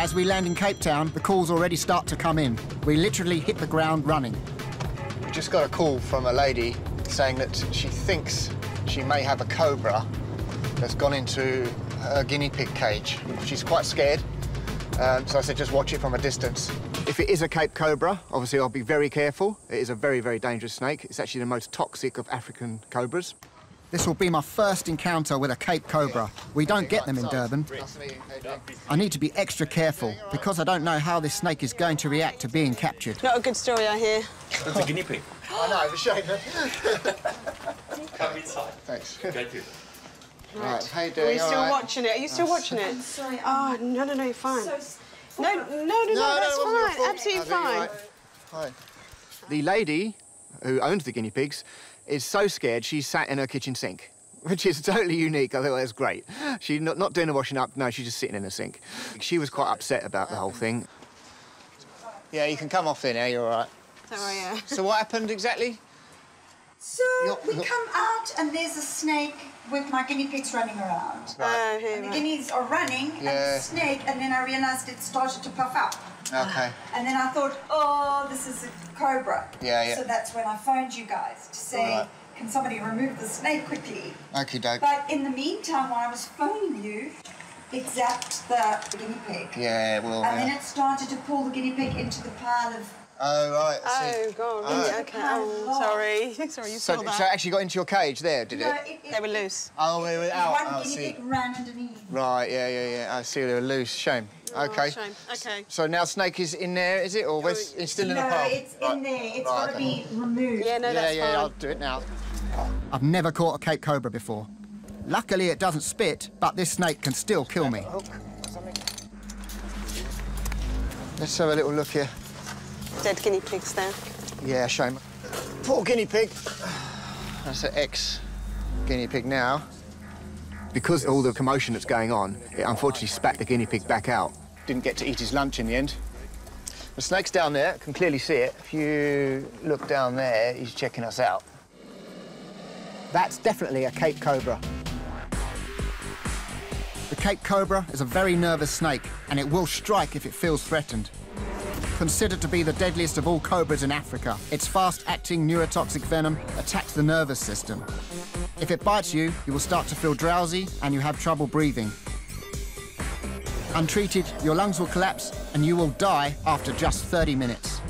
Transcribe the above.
As we land in Cape Town, the calls already start to come in. We literally hit the ground running. We just got a call from a lady saying that she thinks she may have a cobra that's gone into a guinea pig cage. She's quite scared, um, so I said just watch it from a distance. If it is a Cape Cobra, obviously I'll be very careful. It is a very, very dangerous snake. It's actually the most toxic of African cobras. This will be my first encounter with a Cape Cobra. We don't get them in Durban. I need to be extra careful because I don't know how this snake is going to react to being captured. Not a good story, I hear. That's a guinea pig. I know, the shame. Come inside. Thanks. Thank you. Right, how you Are you still right? watching it? Are you still watching it? Sorry, Oh, no, no, no, you're fine. so No, no, no, no, that's it fine. Absolutely I think you're fine. right. Hi. The lady who owns the guinea pigs is so scared she sat in her kitchen sink, which is totally unique. I thought that's great. She's not, not doing the washing up, no, she's just sitting in the sink. She was quite upset about the whole thing. Yeah, you can come off in there, you're all right. Don't yeah. So what happened exactly? So we come out and there's a snake with my guinea pigs running around. Oh, ah, here, And the right. guineas are running and the snake, and then I realised it started to puff up. Okay. Ah. And then I thought, oh, this is a cobra. Yeah, yeah. So that's when I phoned you guys to say, Right. can somebody remove the snake quickly? Okay, doke. But in the meantime, while I was phoning you, it zapped the guinea pig. Yeah, well. And then it started to pull the guinea pig into the pile of. Oh, right. I. Oh, God, Oh. really? Okay. Oh, sorry. Sorry, you So, saw that. so it actually got into your cage there, did No, it? it, it, They were loose. Oh, they were out. one Oh, I guinea see. pig ran underneath. Right, yeah, yeah, yeah. I see they were loose. Shame. Okay. Oh, shame. Okay. So now Snake is in there, is it? Or where's, it's still in no, the pile? No, it's Right. in there. It's Right, got to okay. be removed. Yeah, no, Yeah, that's yeah, fine. I'll do it now. I've never caught a Cape Cobra before. Luckily, it doesn't spit, but this snake can still kill me. Let's have a little look here. Dead guinea pigs there. Yeah, shame. Poor guinea pig. That's an ex guinea pig now. Because of all the commotion that's going on, it unfortunately spat the guinea pig back out. Didn't get to eat his lunch in the end. The snake's down there, can clearly see it. If you look down there, he's checking us out. That's definitely a Cape Cobra. Cape Cobra is a very nervous snake, and it will strike if it feels threatened. Considered to be the deadliest of all cobras in Africa, its fast-acting neurotoxic venom attacks the nervous system. If it bites you, you will start to feel drowsy and you have trouble breathing. Untreated, your lungs will collapse and you will die after just 30 minutes.